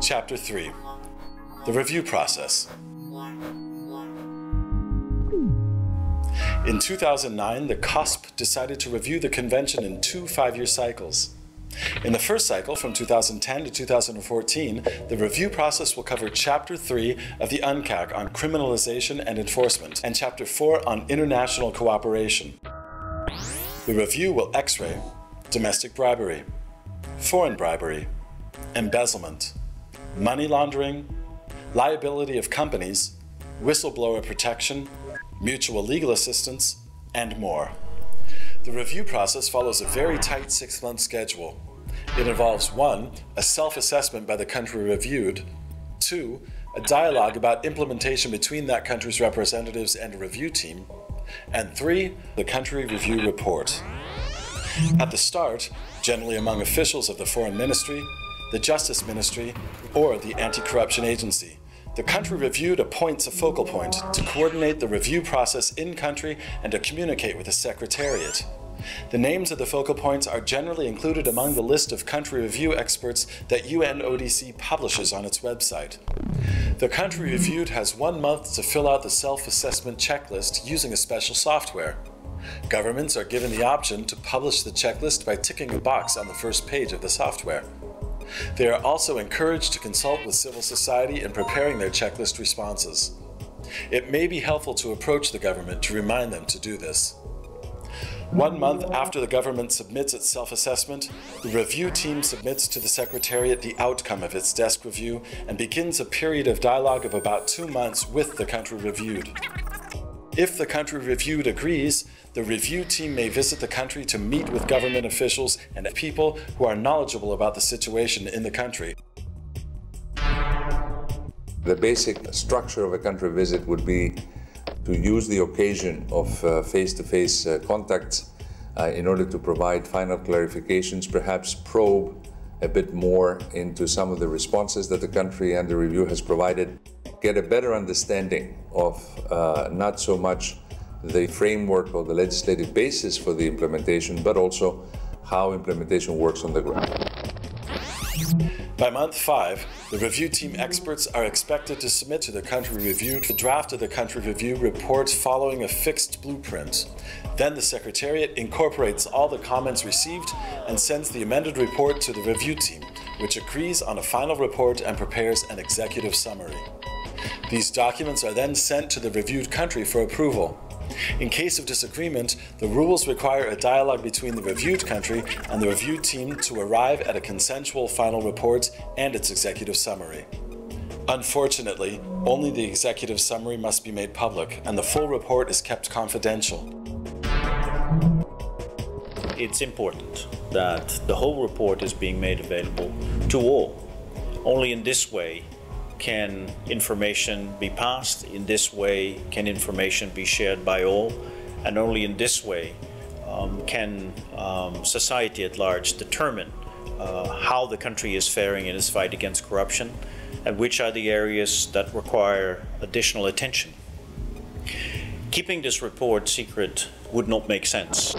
Chapter 3 The Review Process. In 2009, the COSP decided to review the convention in two five year cycles. In the first cycle, from 2010 to 2014, the review process will cover Chapter 3 of the UNCAC on criminalization and enforcement, and Chapter 4 on international cooperation. The review will x ray domestic bribery, foreign bribery, embezzlement, money laundering, liability of companies, whistleblower protection, mutual legal assistance, and more. The review process follows a very tight six month schedule. It involves one, a self assessment by the country reviewed, two, a dialogue about implementation between that country's representatives and a review team, and three, the country review report. At the start, generally among officials of the Foreign Ministry, the Justice Ministry, or the Anti Corruption Agency, the country reviewed appoints a focal point to coordinate the review process in country and to communicate with the Secretariat. The names of the focal points are generally included among the list of country review experts that UNODC publishes on its website. The country reviewed has one month to fill out the self assessment checklist using a special software. Governments are given the option to publish the checklist by ticking a box on the first page of the software. They are also encouraged to consult with civil society in preparing their checklist responses. It may be helpful to approach the government to remind them to do this. One month after the government submits its self assessment, the review team submits to the Secretariat the outcome of its desk review and begins a period of dialogue of about two months with the country reviewed. If the country reviewed agrees, the review team may visit the country to meet with government officials and people who are knowledgeable about the situation in the country. The basic structure of a country visit would be to use the occasion of face to face contacts uh, in order to provide final clarifications, perhaps probe a bit more into some of the responses that the country and the review has provided, get a better understanding of uh, not so much the framework or the legislative basis for the implementation, but also how implementation works on the ground. By month five, the review team experts are expected to submit to the country review the draft of the country review report following a fixed blueprint. Then the Secretariat incorporates all the comments received and sends the amended report to the review team, which agrees on a final report and prepares an executive summary. These documents are then sent to the reviewed country for approval. In case of disagreement, the rules require a dialogue between the reviewed country and the review team to arrive at a consensual final report and its executive summary. Unfortunately, only the executive summary must be made public, and the full report is kept confidential. It's important that the whole report is being made available to all. Only in this way can information be passed, in this way can information be shared by all, and only in this way um, can um, society at large determine uh, how the country is faring in its fight against corruption and which are the areas that require additional attention. Keeping this report secret would not make sense.